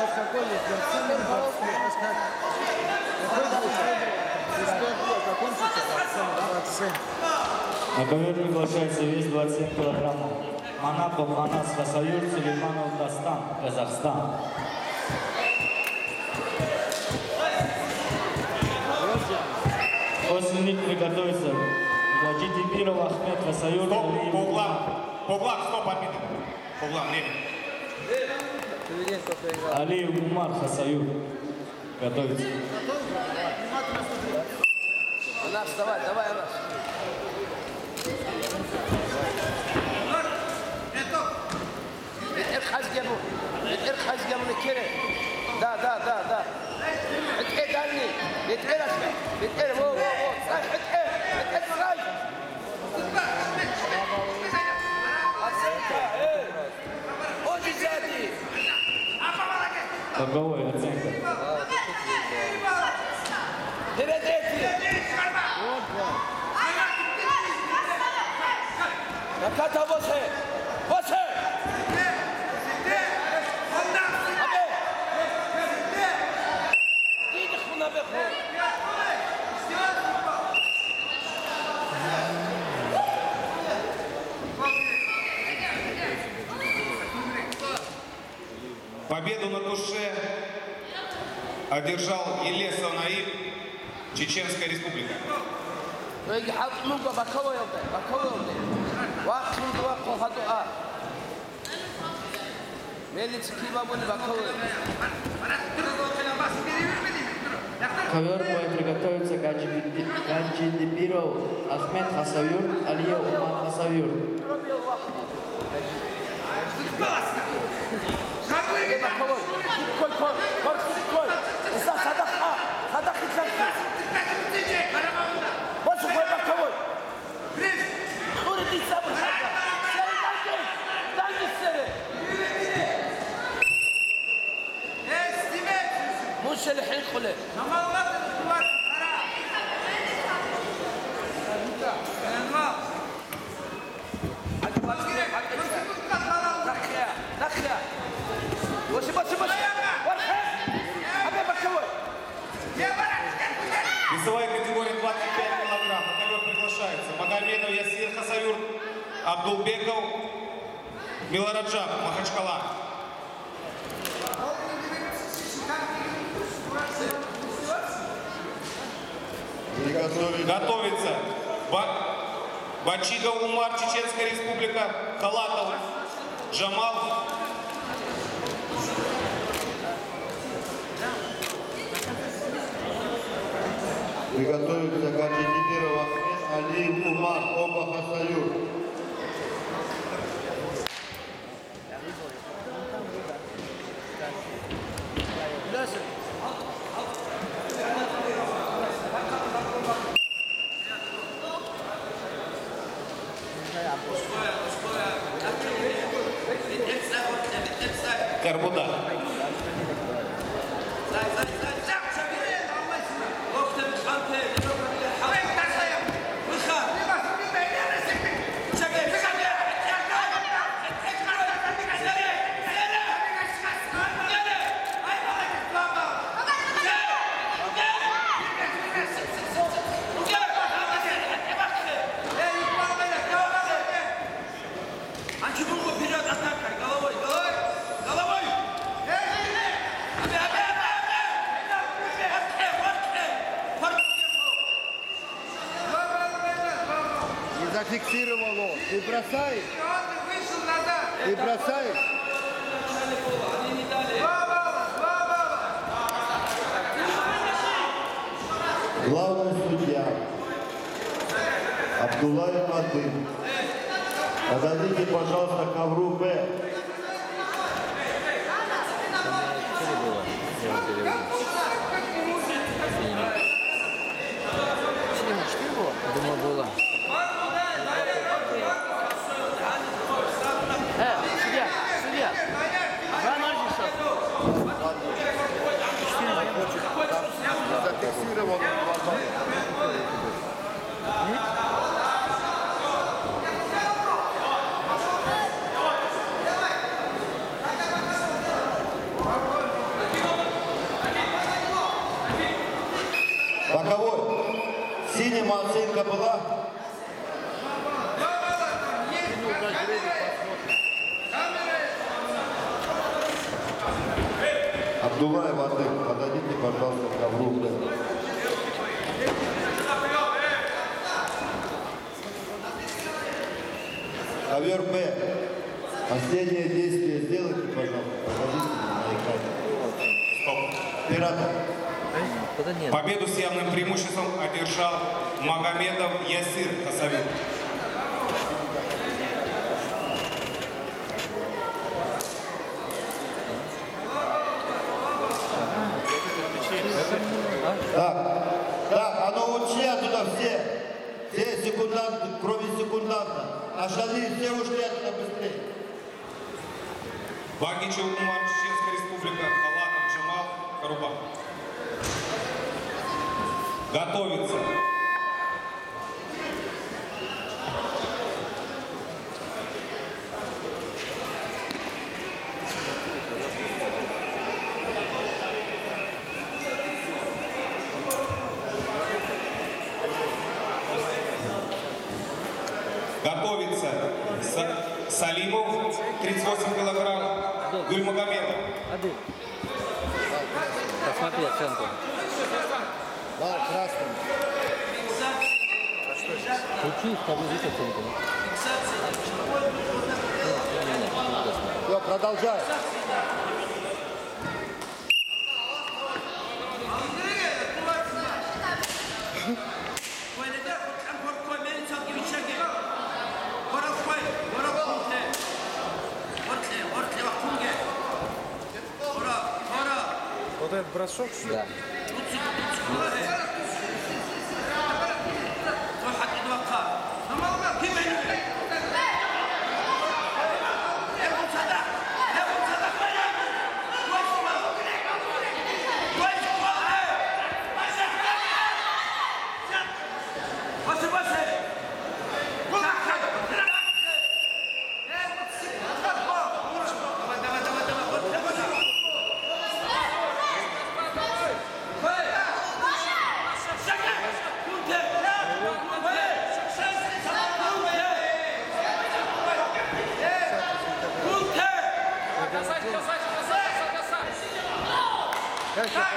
Закончится? 27. На ковер приглашается вес 27 килограммов. Манапов Манас Хасаюр Сулейманов Дастан, Казахстан. После них приготовится Влади Дебиров Ахмед Хасаюр Стоп, по углам. По углам, стоп, обиды. По углам, время. Приведение только игра. Алиев Умар Хасаюр. Готовится. Анаш, давай, давай, Анаш. ارخز جنبه ارخز جنبه كده ده ده ده ده اتقل داني اتقل اسمع اتقل هو هو هو To goły, ręce. Nakata você! Победу на Туше одержал Еле Санаиб, Чеченская республика. Ковер бой приготовится Гаджидибиров Ахмед Хасавюр, Алия Уман Хасавюр. Классно! Come on, come on. Ясир Хасаюр, Абдулбеков, Милораджаб, Махачкала. Готовится. Ба- Бачигов Умар, Чеченская республика, Халатов, Джамал, Приготовиться Гаджидибиров Ахмед Али Умар Оба Хасаюр. Карбуда. Ты бросаешь? Ты бросаешь? Главный судья Абдуллаев Матын. Подойдите, пожалуйста, ковру Б. Юрій Володимир. А Боковой. Синяя оценка была. Абдулаев Артек, подойдите, пожалуйста, ко врубке. Ковер Б. Последнее действие сделайте, пожалуйста. Покажите на экране. Стоп. Оператор. Победу с явным преимуществом одержал Магомедов Ясир Хасавюр. Так, так, а ну ушли оттуда все. Все секунданты, кроме секунданта. Остальные все ушли оттуда быстрее. Багичев Умар, Чеченская Республика, Халатов Джамал, Карубах. Готовится. Готовится Са- Салимов, 38 килограмм, Гульмагомедов. Посмотри оценку. Да, красным. Включи, там есть оценка. Все, продолжай. Бросок? Да. Let's go!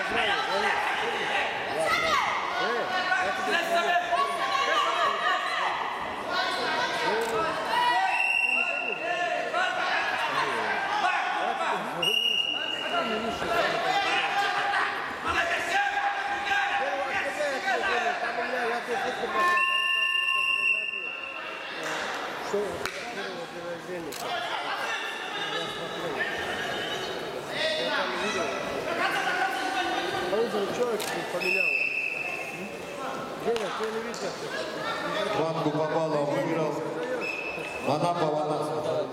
поменяла. Ванку попала, выиграл. Анапова, Анапова.